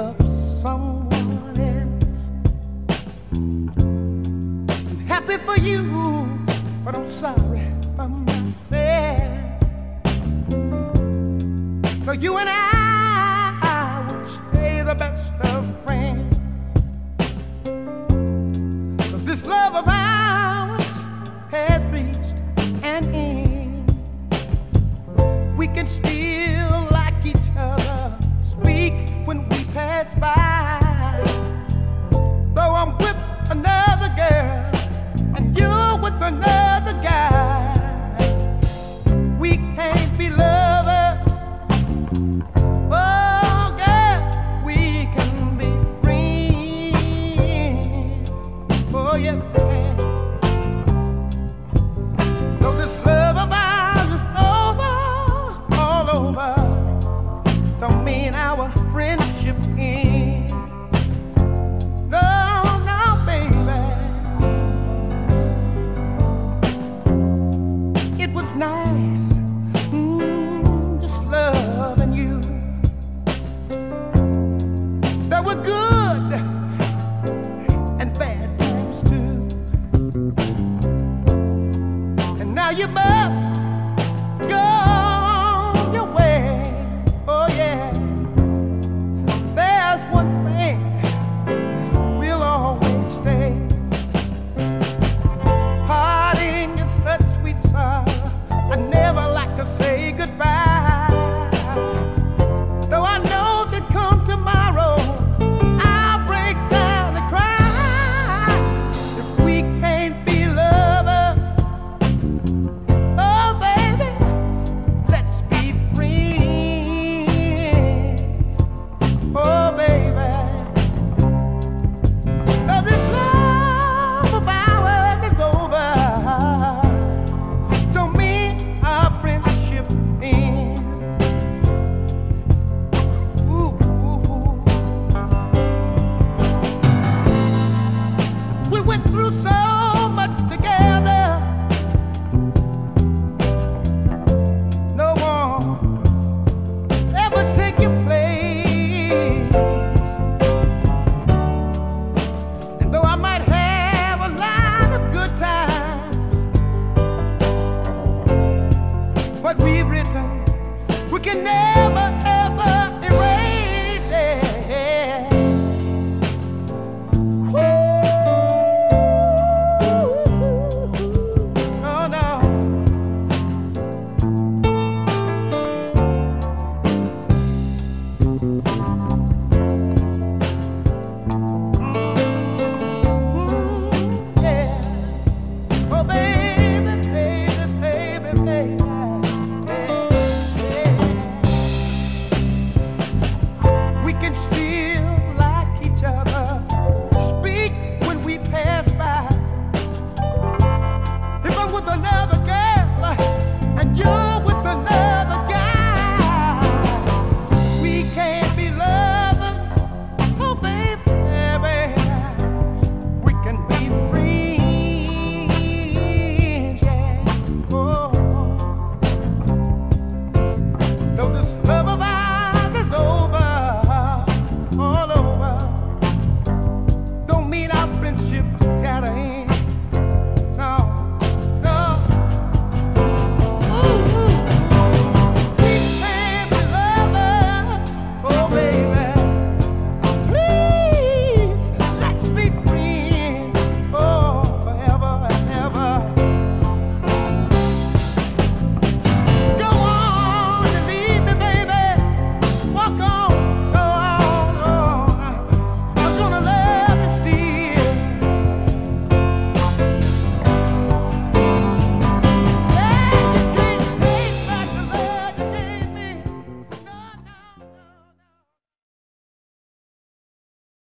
love someone else. I'm happy for you, but I'm sorry for myself. For you and I would stay the best of friends. But this love of ours 你必须。